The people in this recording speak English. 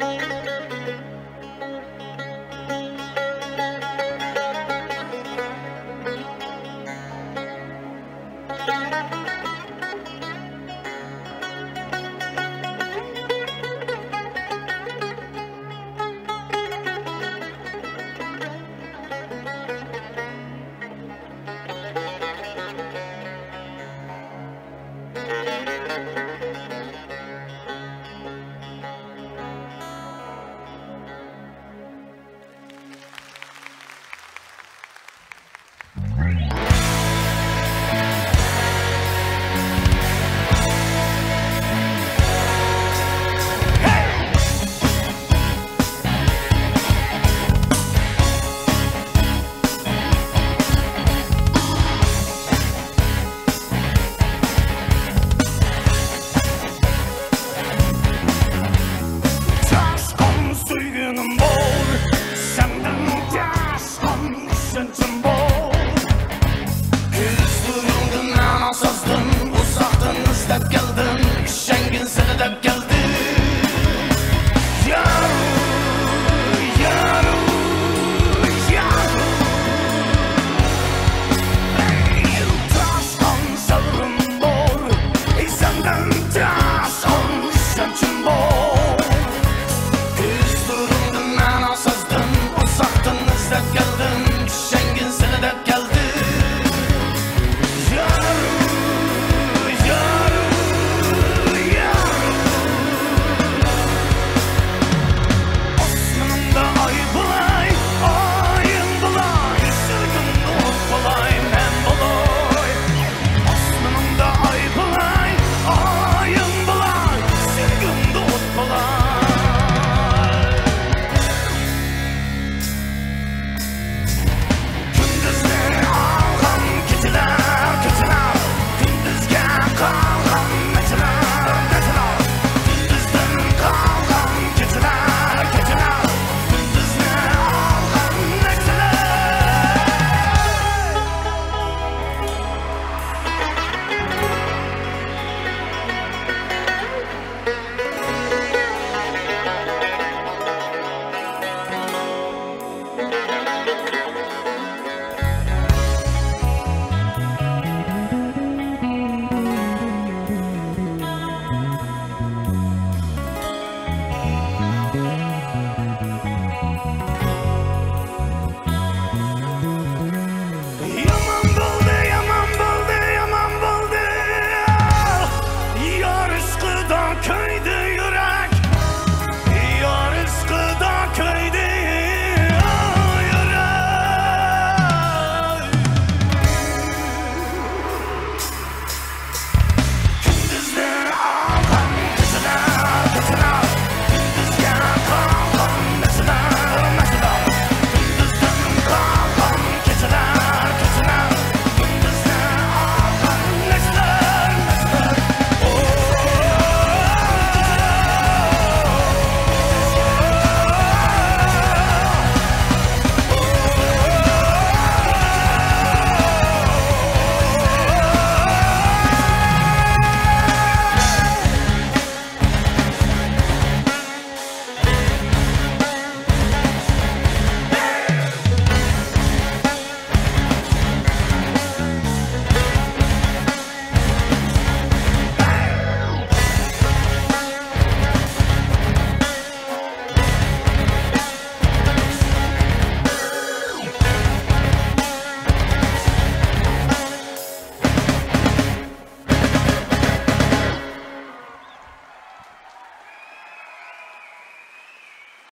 踏 Husbunun namazsızdım,